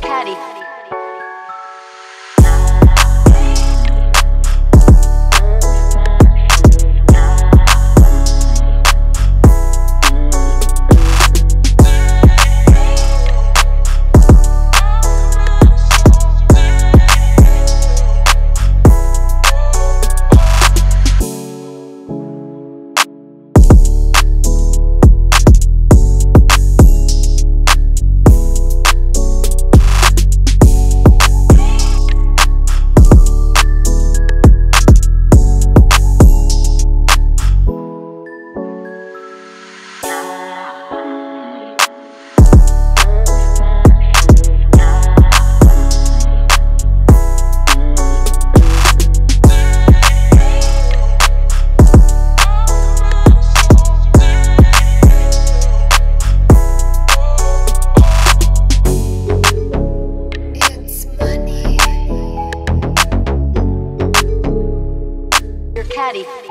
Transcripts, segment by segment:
Caddy. Your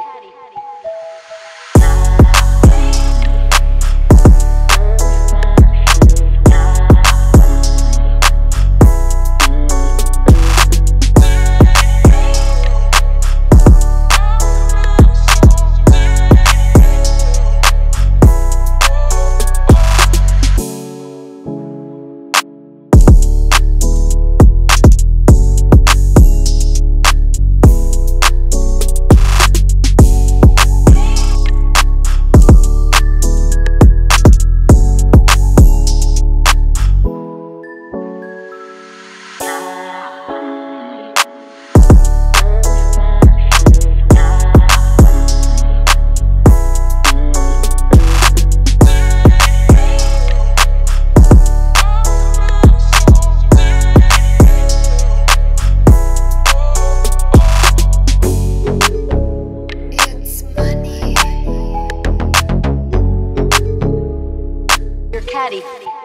Patty.